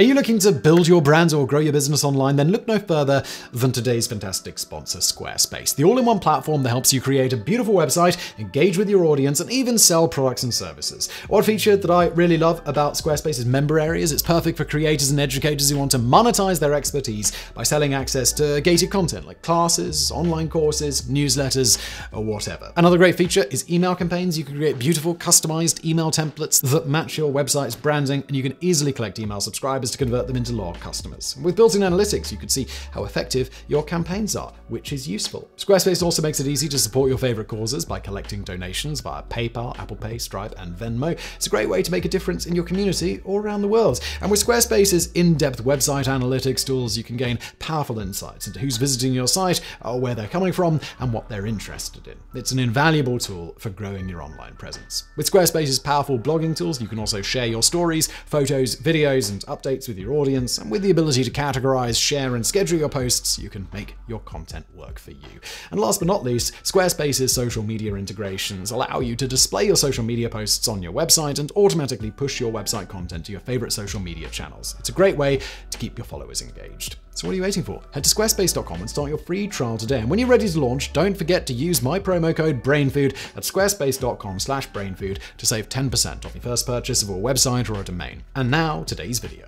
Are you looking to build your brand or grow your business online? Then look no further than today's fantastic sponsor, Squarespace, the all in one platform that helps you create a beautiful website, engage with your audience, and even sell products and services. One feature that I really love about Squarespace is member areas. It's perfect for creators and educators who want to monetize their expertise by selling access to gated content like classes, online courses, newsletters, or whatever. Another great feature is email campaigns. You can create beautiful, customized email templates that match your website's branding, and you can easily collect email subscribers to convert them into loyal customers. With built-in analytics, you can see how effective your campaigns are, which is useful. Squarespace also makes it easy to support your favorite causes by collecting donations via PayPal, Apple Pay, Stripe, and Venmo. It's a great way to make a difference in your community or around the world. And with Squarespace's in-depth website analytics tools, you can gain powerful insights into who's visiting your site, uh, where they're coming from, and what they're interested in. It's an invaluable tool for growing your online presence. With Squarespace's powerful blogging tools, you can also share your stories, photos, videos, and updates with your audience. And with the ability to categorize, share, and schedule your posts, you can make your content work for you. And last but not least, Squarespace's social media integrations allow you to display your social media posts on your website and automatically push your website content to your favorite social media channels. It's a great way to keep your followers engaged. So what are you waiting for? Head to squarespace.com and start your free trial today. And when you're ready to launch, don't forget to use my promo code BRAINFOOD at squarespace.com slash brainfood to save 10% off your first purchase of a website or a domain. And now, today's video.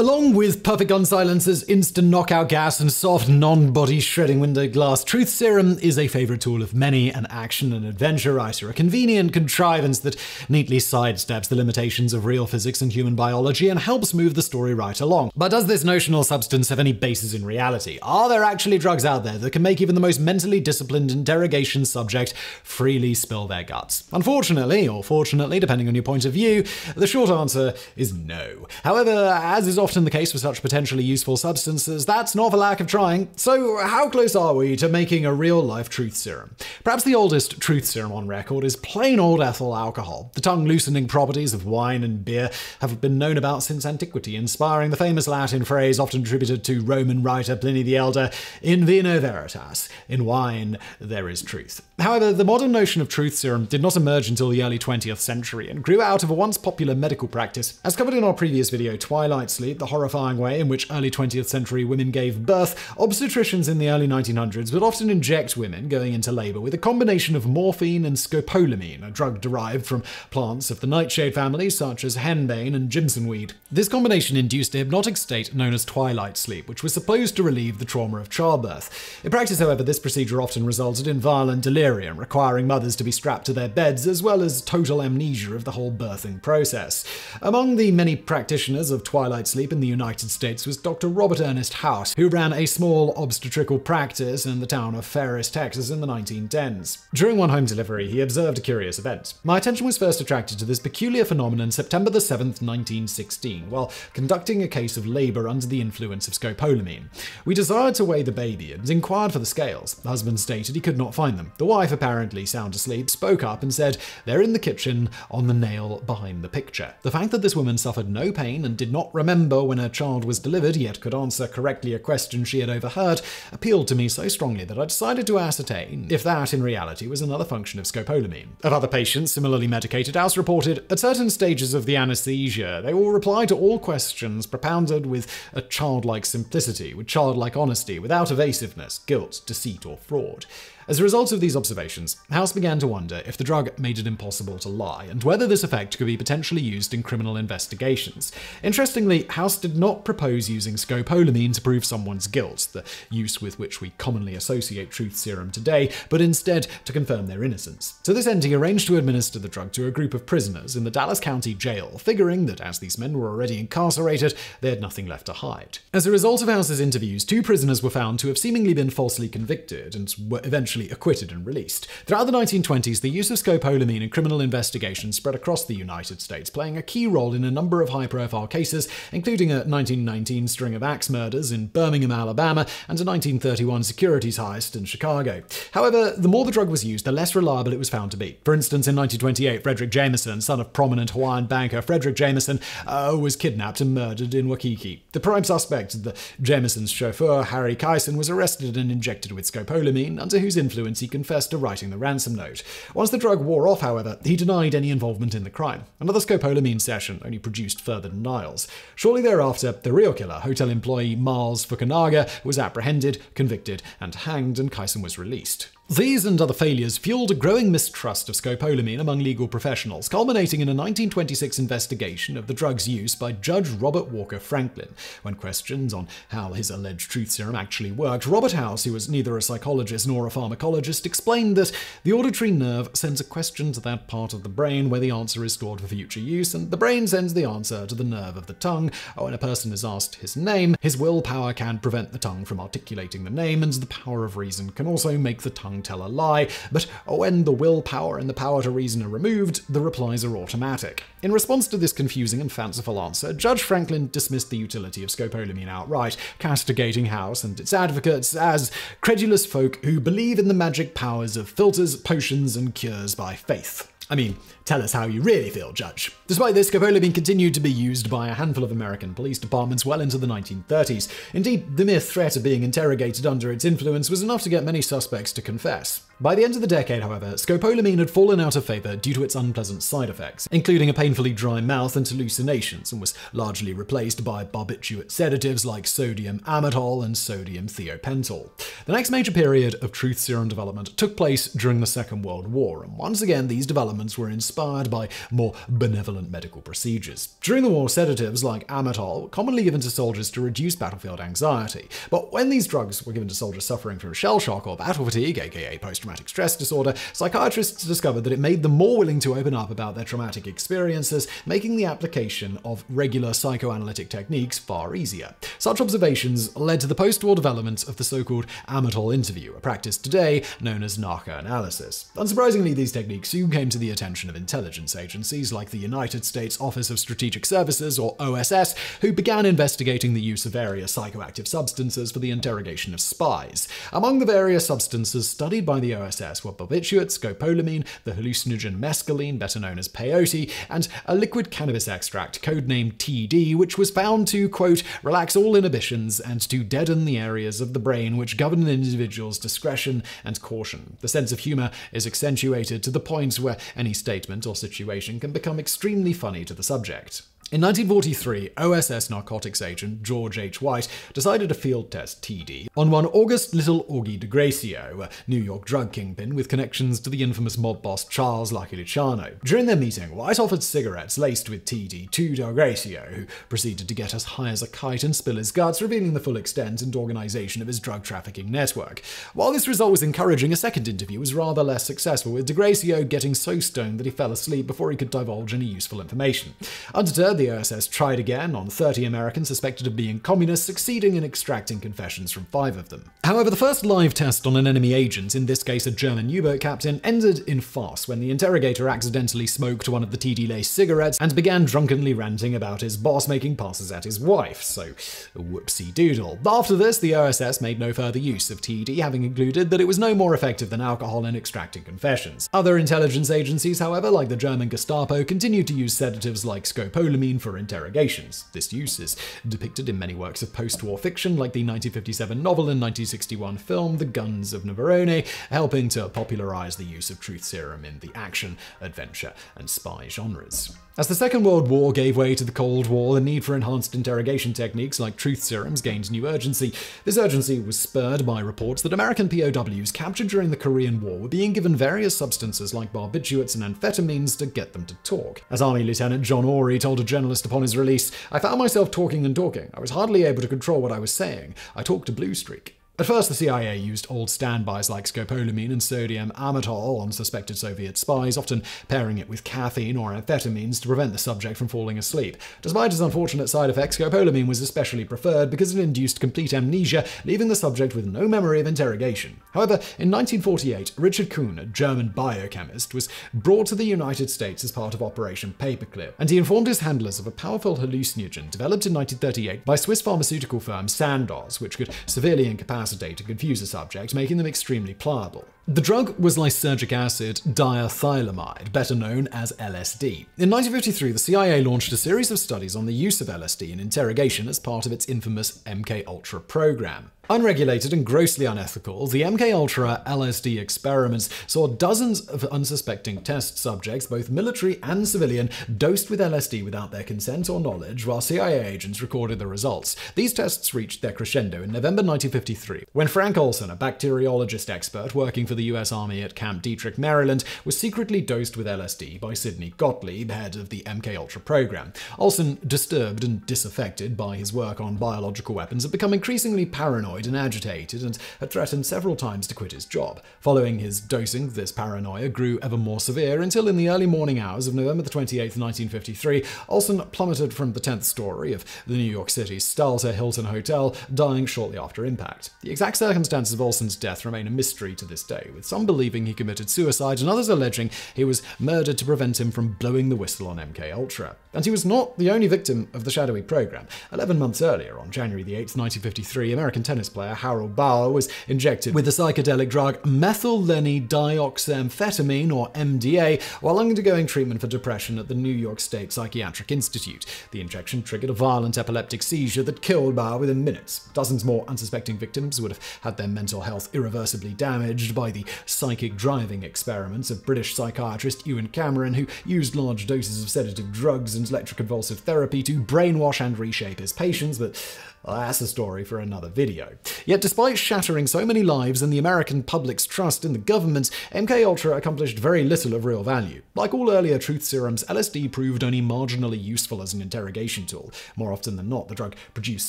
Along with perfect gun silencers, instant knockout gas, and soft non-body shredding window glass, Truth Serum is a favorite tool of many an action and adventure writer, a convenient contrivance that neatly sidesteps the limitations of real physics and human biology and helps move the story right along. But does this notional substance have any basis in reality? Are there actually drugs out there that can make even the most mentally disciplined interrogation subject freely spill their guts? Unfortunately, or fortunately, depending on your point of view, the short answer is no. However, as is often often the case with such potentially useful substances, that's not for lack of trying. So, how close are we to making a real life truth serum? Perhaps the oldest truth serum on record is plain old ethyl alcohol. The tongue loosening properties of wine and beer have been known about since antiquity, inspiring the famous Latin phrase often attributed to Roman writer Pliny the Elder in vino veritas, in wine there is truth. However, the modern notion of truth serum did not emerge until the early 20th century and grew out of a once popular medical practice. As covered in our previous video, Twilight Sleep, the horrifying way in which early 20th century women gave birth, obstetricians in the early 1900s would often inject women going into labor with a combination of morphine and scopolamine, a drug derived from plants of the nightshade family such as henbane and jimsonweed. This combination induced a hypnotic state known as twilight sleep, which was supposed to relieve the trauma of childbirth. In practice, however, this procedure often resulted in violent delirium, requiring mothers to be strapped to their beds, as well as total amnesia of the whole birthing process. Among the many practitioners of twilight sleep in the United States was Dr. Robert Ernest House, who ran a small obstetrical practice in the town of Ferris, Texas in the 1910s. During one home delivery, he observed a curious event. My attention was first attracted to this peculiar phenomenon September the 7th, 1916, while conducting a case of labor under the influence of scopolamine. We desired to weigh the baby and inquired for the scales. The husband stated he could not find them. The wife, apparently sound asleep, spoke up and said, They're in the kitchen on the nail behind the picture. The fact that this woman suffered no pain and did not remember when her child was delivered, yet could answer correctly a question she had overheard, appealed to me so strongly that I decided to ascertain if that, in reality, was another function of scopolamine. Of other patients similarly medicated, House reported, at certain stages of the anesthesia, they will reply to all questions propounded with a childlike simplicity, with childlike honesty, without evasiveness, guilt, deceit, or fraud. As a result of these observations, House began to wonder if the drug made it impossible to lie, and whether this effect could be potentially used in criminal investigations. Interestingly, House did not propose using scopolamine to prove someone's guilt, the use with which we commonly associate truth serum today, but instead to confirm their innocence. To this end, he arranged to administer the drug to a group of prisoners in the Dallas County Jail, figuring that as these men were already incarcerated, they had nothing left to hide. As a result of House's interviews, two prisoners were found to have seemingly been falsely convicted and were eventually eventually acquitted and released. Throughout the 1920s, the use of scopolamine in criminal investigations spread across the United States, playing a key role in a number of high profile cases, including a 1919 string of axe murders in Birmingham, Alabama, and a 1931 securities heist in Chicago. However, the more the drug was used, the less reliable it was found to be. For instance, in 1928, Frederick Jameson, son of prominent Hawaiian banker Frederick Jameson, uh, was kidnapped and murdered in Waikiki. The prime suspect, the Jameson's chauffeur, Harry Kyson, was arrested and injected with scopolamine, under whose he confessed to writing the ransom note. Once the drug wore off, however, he denied any involvement in the crime. Another scopolamine session only produced further denials. Shortly thereafter, the real killer, hotel employee Myles Fukunaga, was apprehended, convicted, and hanged, and Kyson was released. These and other failures fueled a growing mistrust of scopolamine among legal professionals, culminating in a 1926 investigation of the drug's use by Judge Robert Walker Franklin. When questioned on how his alleged truth serum actually worked, Robert House, who was neither a psychologist nor a pharmacologist, explained that the auditory nerve sends a question to that part of the brain where the answer is stored for future use, and the brain sends the answer to the nerve of the tongue. Oh, when a person is asked his name, his willpower can prevent the tongue from articulating the name, and the power of reason can also make the tongue tell a lie, but oh, when the willpower and the power to reason are removed, the replies are automatic. In response to this confusing and fanciful answer, Judge Franklin dismissed the utility of scopolamine outright, castigating House and its advocates as credulous folk who believe in the magic powers of philters, potions, and cures by faith. I mean, tell us how you really feel, Judge. Despite this, scopolamine continued to be used by a handful of American police departments well into the 1930s. Indeed, the mere threat of being interrogated under its influence was enough to get many suspects to confess. By the end of the decade, however, scopolamine had fallen out of favor due to its unpleasant side effects, including a painfully dry mouth and hallucinations, and was largely replaced by barbiturate sedatives like sodium amytal and sodium thiopental. The next major period of truth serum development took place during the Second World War, and once again these developments were inspired by more benevolent medical procedures. During the war, sedatives like amytal were commonly given to soldiers to reduce battlefield anxiety, but when these drugs were given to soldiers suffering from shell shock or battle fatigue, aka post traumatic stress disorder, psychiatrists discovered that it made them more willing to open up about their traumatic experiences, making the application of regular psychoanalytic techniques far easier. Such observations led to the post war development of the so called amytal interview, a practice today known as narco-analysis. Unsurprisingly, these techniques soon came to the attention of intelligence agencies like the United States Office of Strategic Services, or OSS, who began investigating the use of various psychoactive substances for the interrogation of spies. Among the various substances studied by the OSS were barbiturates, scopolamine, the hallucinogen mescaline, better known as peyote, and a liquid cannabis extract, codenamed TD, which was found to, quote, relax all inhibitions and to deaden the areas of the brain which govern an individual's discretion and caution. The sense of humor is accentuated to the point where any statement or situation can become extremely funny to the subject. In 1943, OSS narcotics agent George H. White decided to field test TD on one August Little Augie Del Gracio, a New York drug kingpin with connections to the infamous mob boss Charles Lucky Luciano. During their meeting, White offered cigarettes laced with TD to Del Gracio, who proceeded to get as high as a kite and spill his guts, revealing the full extent and organization of his drug trafficking network. While this result was encouraging, a second interview was rather less successful, with Del Gracio getting so stoned that he fell asleep before he could divulge any useful information. Undeterred, the OSS tried again on 30 Americans suspected of being communists, succeeding in extracting confessions from five of them. However, the first live test on an enemy agent, in this case a German U-boat captain, ended in farce when the interrogator accidentally smoked one of the TD laced cigarettes and began drunkenly ranting about his boss making passes at his wife. So, whoopsie doodle. After this, the OSS made no further use of TD, having concluded that it was no more effective than alcohol in extracting confessions. Other intelligence agencies, however, like the German Gestapo, continued to use sedatives like scopolamine for interrogations. This use is depicted in many works of post war fiction, like the 1957 novel and 1961 film The Guns of Navarone, helping to popularize the use of truth serum in the action, adventure, and spy genres. As the Second World War gave way to the Cold War, the need for enhanced interrogation techniques like truth serums gained new urgency. This urgency was spurred by reports that American POWs captured during the Korean War were being given various substances like barbiturates and amphetamines to get them to talk. As Army Lieutenant John Ory told a journalist upon his release, I found myself talking and talking. I was hardly able to control what I was saying. I talked to Blue Streak. At first, the CIA used old standbys like scopolamine and sodium amytal on suspected Soviet spies, often pairing it with caffeine or amphetamines to prevent the subject from falling asleep. Despite its unfortunate side effects, scopolamine was especially preferred because it induced complete amnesia, leaving the subject with no memory of interrogation. However, in 1948, Richard Kuhn, a German biochemist, was brought to the United States as part of Operation Paperclip, and he informed his handlers of a powerful hallucinogen developed in 1938 by Swiss pharmaceutical firm Sandoz, which could severely incapacitate to confuse a subject, making them extremely pliable. The drug was lysergic acid diethylamide, better known as LSD. In 1953, the CIA launched a series of studies on the use of LSD in interrogation as part of its infamous MK Ultra program. Unregulated and grossly unethical, the MK Ultra LSD experiments saw dozens of unsuspecting test subjects, both military and civilian, dosed with LSD without their consent or knowledge, while CIA agents recorded the results. These tests reached their crescendo in November 1953, when Frank Olson, a bacteriologist expert working for the US Army at Camp Detrick, Maryland, was secretly dosed with LSD by Sidney Gottlieb, head of the MK Ultra program. Olson, disturbed and disaffected by his work on biological weapons, had become increasingly paranoid and agitated and had threatened several times to quit his job. Following his dosing, this paranoia grew ever more severe until in the early morning hours of November 28, 1953, Olson plummeted from the 10th story of the New York City Statler Hilton Hotel, dying shortly after impact. The exact circumstances of Olson's death remain a mystery to this day, with some believing he committed suicide and others alleging he was murdered to prevent him from blowing the whistle on MK Ultra. And he was not the only victim of the shadowy program. Eleven months earlier, on January 8, 1953, American tennis player Harold Blauer was injected with the psychedelic drug methylenedioxyamphetamine, or MDA, while undergoing treatment for depression at the New York State Psychiatric Institute. The injection triggered a violent epileptic seizure that killed Blauer within minutes. Dozens more unsuspecting victims would have had their mental health irreversibly damaged by the psychic driving experiments of British psychiatrist Ewen Cameron, who used large doses of sedative drugs and electroconvulsive therapy to brainwash and reshape his patients, but well, that's a story for another video. Yet despite shattering so many lives and the American public's trust in the government, MK Ultra accomplished very little of real value. Like all earlier truth serums, LSD proved only marginally useful as an interrogation tool. More often than not, the drug produced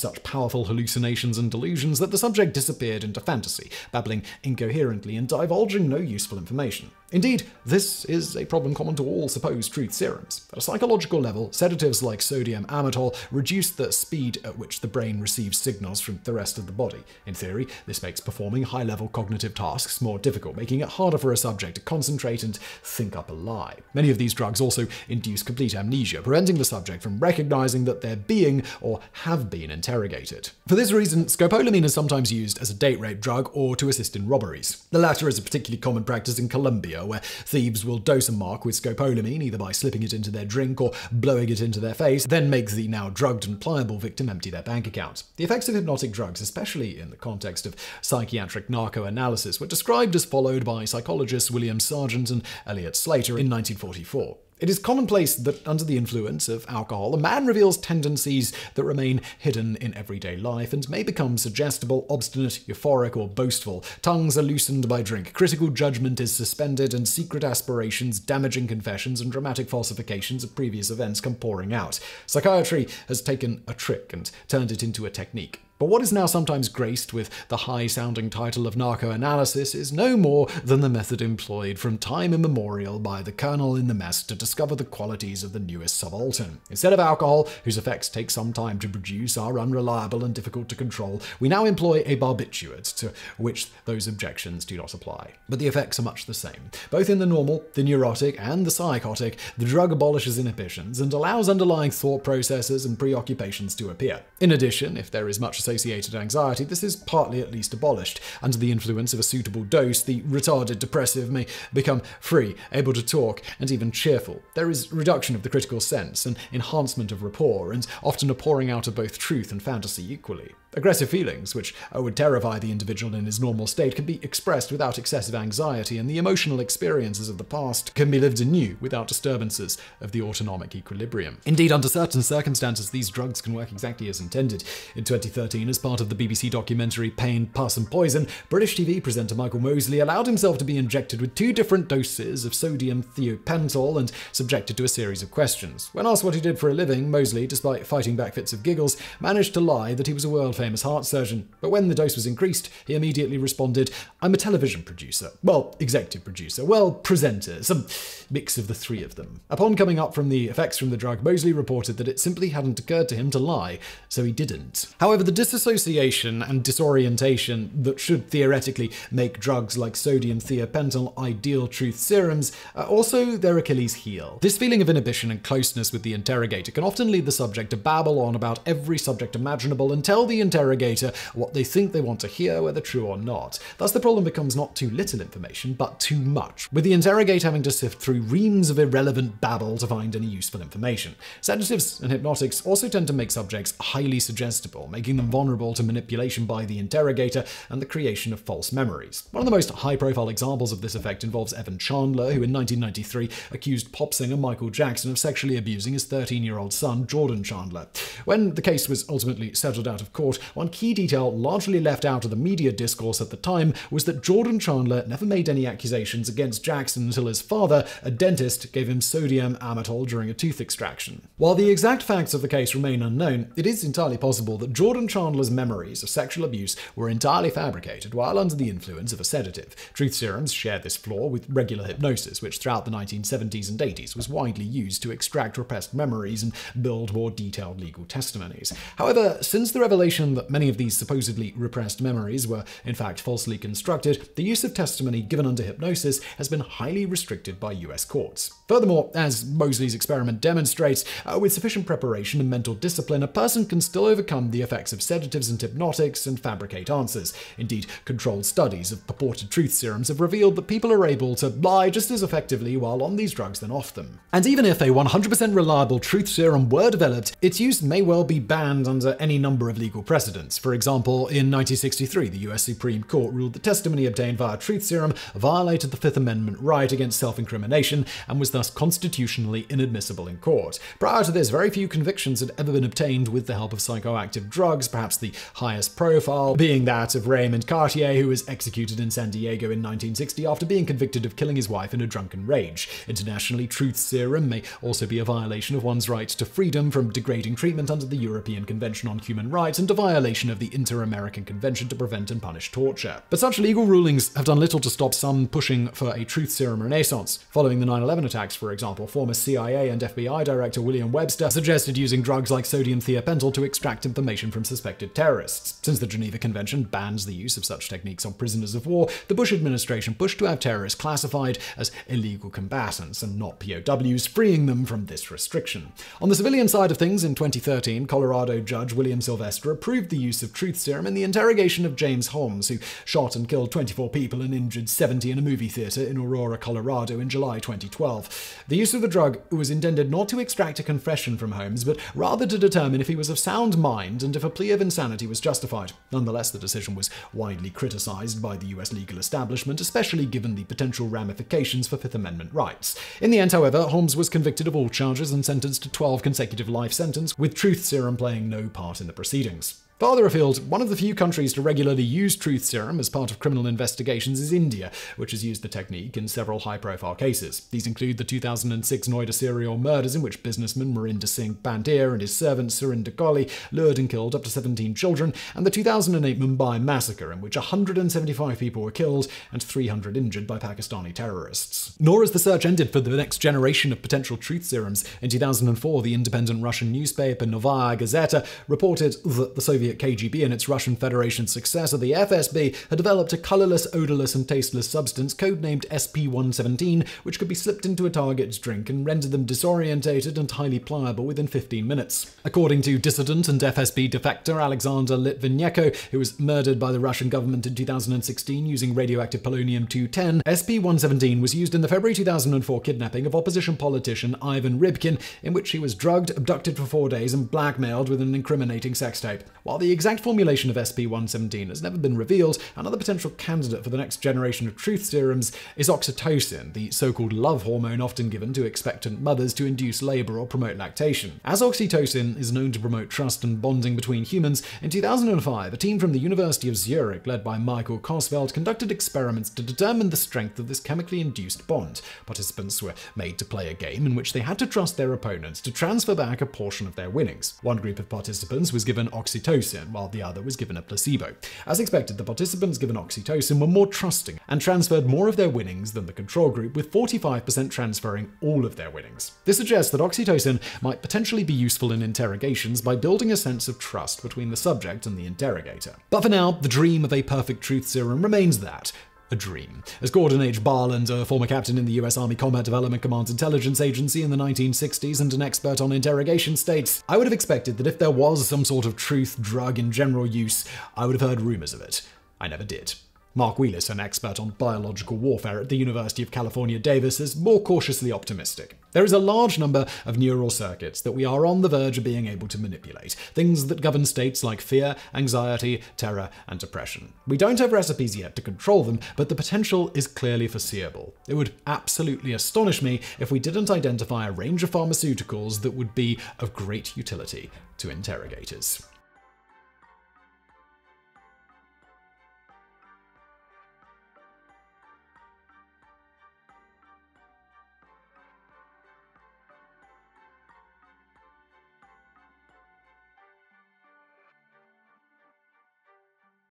such powerful hallucinations and delusions that the subject disappeared into fantasy, babbling incoherently and divulging no useful information. Indeed, this is a problem common to all supposed truth serums. At a psychological level, sedatives like sodium amytal reduce the speed at which the brain receives signals from the rest of the body. In theory, this makes performing high level cognitive tasks more difficult, making it harder for a subject to concentrate and think up a lie. Many of these drugs also induce complete amnesia, preventing the subject from recognizing that they're being or have been interrogated. For this reason, scopolamine is sometimes used as a date rape drug or to assist in robberies. The latter is a particularly common practice in Colombia where thieves will dose a mark with scopolamine either by slipping it into their drink or blowing it into their face, then make the now drugged and pliable victim empty their bank account. The effects of hypnotic drugs, especially in the context of psychiatric narcoanalysis, were described as followed by psychologists William Sargent and Eliot Slater in 1944. It is commonplace that under the influence of alcohol, a man reveals tendencies that remain hidden in everyday life and may become suggestible, obstinate, euphoric, or boastful. Tongues are loosened by drink, critical judgment is suspended, and secret aspirations, damaging confessions, and dramatic falsifications of previous events come pouring out. Psychiatry has taken a trick and turned it into a technique. But what is now sometimes graced with the high sounding title of narcoanalysis is no more than the method employed from time immemorial by the colonel in the mess to discover the qualities of the newest subaltern. Instead of alcohol, whose effects take some time to produce, are unreliable and difficult to control, we now employ a barbiturate to which those objections do not apply. But the effects are much the same. Both in the normal, the neurotic, and the psychotic, the drug abolishes inhibitions and allows underlying thought processes and preoccupations to appear. In addition, if there is much associated anxiety, this is partly at least abolished. Under the influence of a suitable dose, the retarded depressive may become free, able to talk, and even cheerful. There is reduction of the critical sense, an enhancement of rapport, and often a pouring out of both truth and fantasy equally. Aggressive feelings, which uh, would terrify the individual in his normal state, can be expressed without excessive anxiety, and the emotional experiences of the past can be lived anew without disturbances of the autonomic equilibrium. Indeed, under certain circumstances, these drugs can work exactly as intended. In 2013, as part of the BBC documentary Pain, Pus and Poison, British TV presenter Michael Mosley allowed himself to be injected with two different doses of sodium thiopental and subjected to a series of questions. When asked what he did for a living, Mosley, despite fighting back fits of giggles, managed to lie that he was a world famous heart surgeon. But when the dose was increased, he immediately responded, I'm a television producer. Well, executive producer. Well, presenter. Some mix of the three of them. Upon coming up from the effects from the drug, Mosley reported that it simply hadn't occurred to him to lie, so he didn't. However, the disassociation and disorientation that should theoretically make drugs like sodium thiopental ideal truth serums are also their Achilles heel. This feeling of inhibition and closeness with the interrogator can often lead the subject to babble on about every subject imaginable and tell the interrogator what they think they want to hear, whether true or not. Thus, the problem becomes not too little information, but too much, with the interrogator having to sift through reams of irrelevant babble to find any useful information. Sedatives and hypnotics also tend to make subjects highly suggestible, making them vulnerable to manipulation by the interrogator and the creation of false memories. One of the most high profile examples of this effect involves Evan Chandler, who in 1993 accused pop singer Michael Jackson of sexually abusing his 13 year old son, Jordan Chandler. When the case was ultimately settled out of court, one key detail largely left out of the media discourse at the time was that Jordan Chandler never made any accusations against Jackson until his father, a dentist, gave him sodium amytal during a tooth extraction. While the exact facts of the case remain unknown, it is entirely possible that Jordan Chandler's memories of sexual abuse were entirely fabricated while under the influence of a sedative. Truth serums share this flaw with regular hypnosis, which throughout the 1970s and 80s was widely used to extract repressed memories and build more detailed legal testimonies. However, since the revelation that many of these supposedly repressed memories were in fact falsely constructed, the use of testimony given under hypnosis has been highly restricted by US courts. Furthermore, as Mosley's experiment demonstrates, uh, with sufficient preparation and mental discipline, a person can still overcome the effects of sedatives and hypnotics and fabricate answers. Indeed, controlled studies of purported truth serums have revealed that people are able to lie just as effectively while on these drugs than off them. And even if a 100% reliable truth serum were developed, its use may well be banned under any number of legal precedents. For example, in 1963, the US Supreme Court ruled that testimony obtained via truth serum violated the Fifth Amendment right against self incrimination and was thus constitutionally inadmissible in court. Prior to this, very few convictions had ever been obtained with the help of psychoactive drugs, perhaps the highest profile being that of Raymond Cartier, who was executed in San Diego in 1960 after being convicted of killing his wife in a drunken rage. Internationally, truth serum may also be a violation of one's right to freedom from degrading treatment under the European Convention on Human Rights and a violation of the Inter American Convention to Prevent and Punish Torture. But such legal rulings have done little to stop some pushing for a truth serum renaissance. Following the 9 11 attacks, for example, former CIA and FBI Director William Webster suggested using drugs like sodium thiopental to extract information from suspected terrorists. Since the Geneva Convention bans the use of such techniques on prisoners of war, the Bush administration pushed to have terrorists classified as illegal combatants and not POWs, freeing them from this restriction. On the civilian side of things, in 2013, Colorado Judge William Sylvester approved the use of truth serum in the interrogation of James Holmes, who shot and killed 24 people and injured 70 in a movie theater in Aurora, Colorado in July 2012. The use of the drug was intended not to extract a confession from Holmes, but rather to determine if he was of sound mind and if a plea of insanity was justified. Nonetheless, the decision was widely criticized by the US legal establishment, especially given the potential ramifications for Fifth Amendment rights. In the end, however, Holmes was convicted of all charges and sentenced to 12 consecutive life sentence, with truth serum playing no part in the proceedings. Farther afield, one of the few countries to regularly use truth serum as part of criminal investigations is India, which has used the technique in several high profile cases. These include the 2006 Noida serial murders, in which businessman Marinder Singh Pandya and his servant Surinder Kohli lured and killed up to 17 children, and the 2008 Mumbai massacre, in which 175 people were killed and 300 injured by Pakistani terrorists. Nor has the search ended for the next generation of potential truth serums. In 2004, the independent Russian newspaper Novaya Gazeta reported that the Soviet Soviet KGB and its Russian Federation successor, the FSB, had developed a colorless, odorless, and tasteless substance codenamed SP-117, which could be slipped into a target's drink and render them disorientated and highly pliable within 15 minutes. According to dissident and FSB defector Alexander Litvinenko, who was murdered by the Russian government in 2016 using radioactive polonium-210, SP-117 was used in the February 2004 kidnapping of opposition politician Ivan Rybkin, in which he was drugged, abducted for four days, and blackmailed with an incriminating sex tape. While the exact formulation of SP-117 has never been revealed, another potential candidate for the next generation of truth serums is oxytocin, the so-called love hormone often given to expectant mothers to induce labor or promote lactation. As oxytocin is known to promote trust and bonding between humans, in 2005, a team from the University of Zurich, led by Michael Kosfeld, conducted experiments to determine the strength of this chemically induced bond. Participants were made to play a game in which they had to trust their opponents to transfer back a portion of their winnings. One group of participants was given oxytocin oxytocin, while the other was given a placebo. As expected, the participants given oxytocin were more trusting and transferred more of their winnings than the control group, with 45% transferring all of their winnings. This suggests that oxytocin might potentially be useful in interrogations by building a sense of trust between the subject and the interrogator. But for now, the dream of a perfect truth serum remains that a dream. As Gordon H. Barland, a former captain in the US Army Combat Development Command's intelligence agency in the 1960s and an expert on interrogation, states, I would have expected that if there was some sort of truth drug in general use, I would have heard rumors of it. I never did. Mark Wheelis, an expert on biological warfare at the University of California, Davis, is more cautiously optimistic. There is a large number of neural circuits that we are on the verge of being able to manipulate, things that govern states like fear, anxiety, terror, and depression. We don't have recipes yet to control them, but the potential is clearly foreseeable. It would absolutely astonish me if we didn't identify a range of pharmaceuticals that would be of great utility to interrogators.